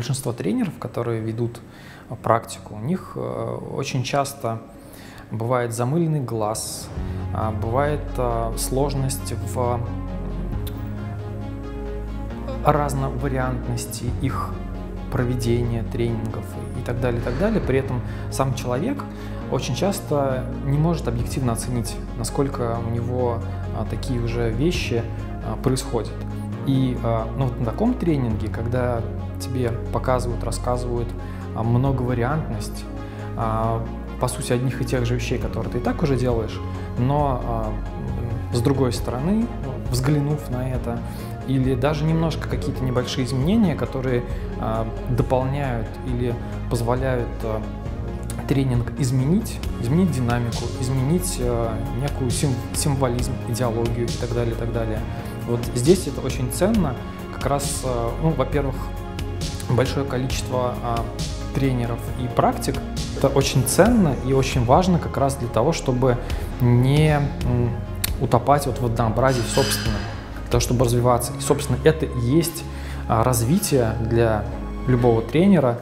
большинство тренеров, которые ведут практику, у них э, очень часто бывает замыленный глаз, а, бывает э, сложность в разновариантности их проведения тренингов и так далее, и так далее. При этом сам человек очень часто не может объективно оценить, насколько у него а, такие уже вещи а, происходят. И а, ну, вот на таком тренинге, когда тебе показывают, рассказывают а, многовариантность, а, по сути, одних и тех же вещей, которые ты и так уже делаешь, но с другой стороны, взглянув на это, или даже немножко какие-то небольшие изменения, которые дополняют или позволяют тренинг изменить, изменить динамику, изменить некую сим, символизм, идеологию и так далее, и так далее. Вот здесь это очень ценно, как раз, а, ну, во-первых, большое количество а, тренеров и практик. Это очень ценно и очень важно как раз для того, чтобы не утопать вот в однообразии собственном, для того, чтобы развиваться. И, собственно, это и есть а, развитие для любого тренера.